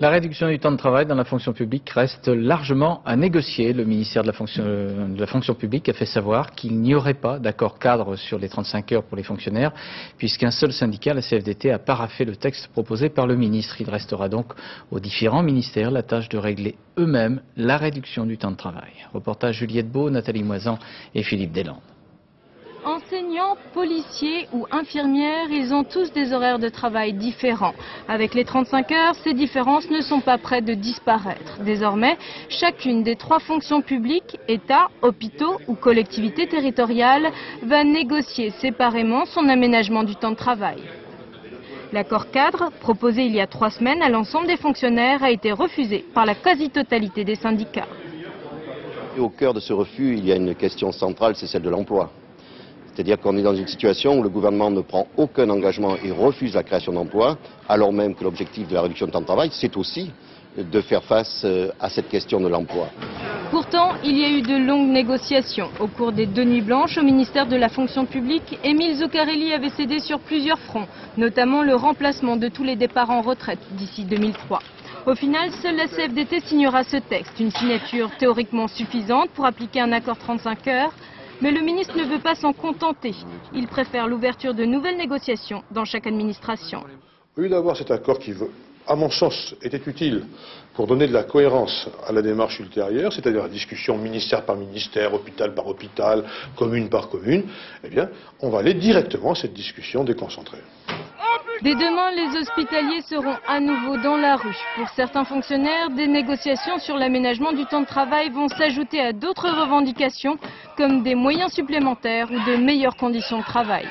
La réduction du temps de travail dans la fonction publique reste largement à négocier. Le ministère de la fonction, fonction publique a fait savoir qu'il n'y aurait pas d'accord cadre sur les 35 heures pour les fonctionnaires, puisqu'un seul syndicat, la CFDT, a paraffé le texte proposé par le ministre. Il restera donc aux différents ministères la tâche de régler eux-mêmes la réduction du temps de travail. Reportage Juliette Beau, Nathalie Moisan et Philippe Deslandes. Enseignants, policiers ou infirmières, ils ont tous des horaires de travail différents. Avec les 35 heures, ces différences ne sont pas près de disparaître. Désormais, chacune des trois fonctions publiques, État, hôpitaux ou collectivités territoriales, va négocier séparément son aménagement du temps de travail. L'accord cadre, proposé il y a trois semaines à l'ensemble des fonctionnaires, a été refusé par la quasi-totalité des syndicats. Au cœur de ce refus, il y a une question centrale, c'est celle de l'emploi. C'est-à-dire qu'on est dans une situation où le gouvernement ne prend aucun engagement et refuse la création d'emplois, alors même que l'objectif de la réduction de temps de travail, c'est aussi de faire face euh, à cette question de l'emploi. Pourtant, il y a eu de longues négociations. Au cours des deux nuits blanches au ministère de la fonction publique, Émile Zuccarelli avait cédé sur plusieurs fronts, notamment le remplacement de tous les départs en retraite d'ici 2003. Au final, seule la CFDT signera ce texte, une signature théoriquement suffisante pour appliquer un accord 35 heures, mais le ministre ne veut pas s'en contenter. Il préfère l'ouverture de nouvelles négociations dans chaque administration. Au lieu d'avoir cet accord qui, à mon sens, était utile pour donner de la cohérence à la démarche ultérieure, c'est-à-dire la discussion ministère par ministère, hôpital par hôpital, commune par commune, eh bien, on va aller directement à cette discussion déconcentrée. Dès demain, les hospitaliers seront à nouveau dans la rue. Pour certains fonctionnaires, des négociations sur l'aménagement du temps de travail vont s'ajouter à d'autres revendications, comme des moyens supplémentaires ou de meilleures conditions de travail.